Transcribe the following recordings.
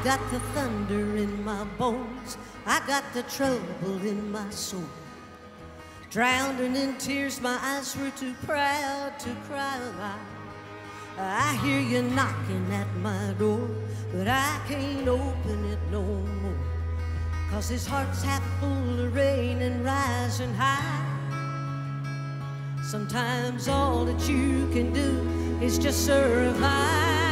I got the thunder in my bones. I got the trouble in my soul. Drowning in tears, my eyes were too proud to cry aloud. I hear you knocking at my door, but I can't open it no more. Cause his heart's half full of rain and rising high. Sometimes all that you can do is just survive.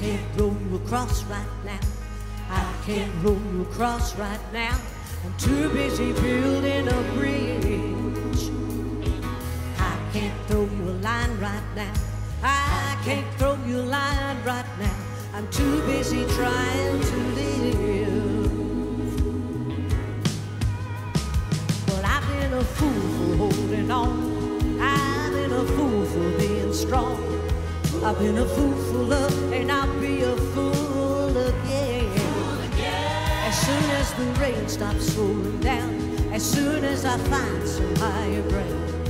Can't row you across right now. I can't row you across right now. I'm too busy building a bridge. I can't throw you a line right now. I can't throw you a line right now. I'm too busy trying to live. I've been a fool for love, and I'll be a fool again. As soon as the rain stops rolling down, as soon as I find some higher ground,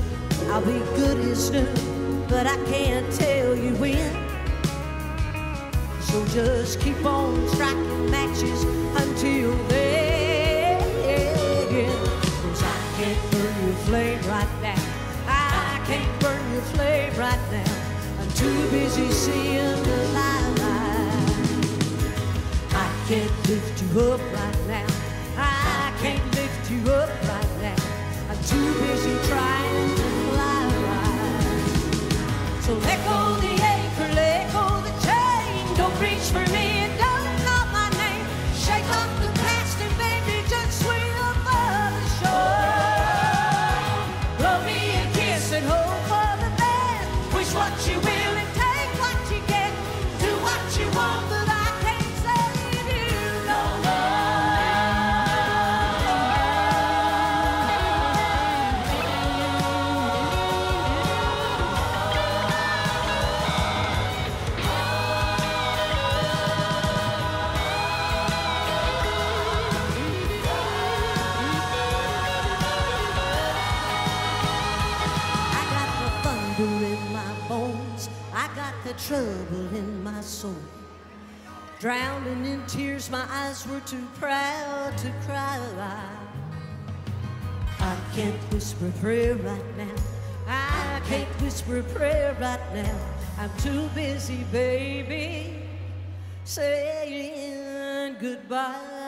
I'll be good as new, but I can't tell you when. So just keep on striking matches until then. I can't burn your flame right now. I can't burn your flame right now. Too busy seeing the light. I can't lift you up right now. I can't lift you up right now. I'm too busy trying to fly. So let go the anchor, let go the chain. Don't reach for me the trouble in my soul. Drowning in tears, my eyes were too proud to cry. I can't whisper a prayer right now. I can't whisper a prayer right now. I'm too busy, baby, saying goodbye.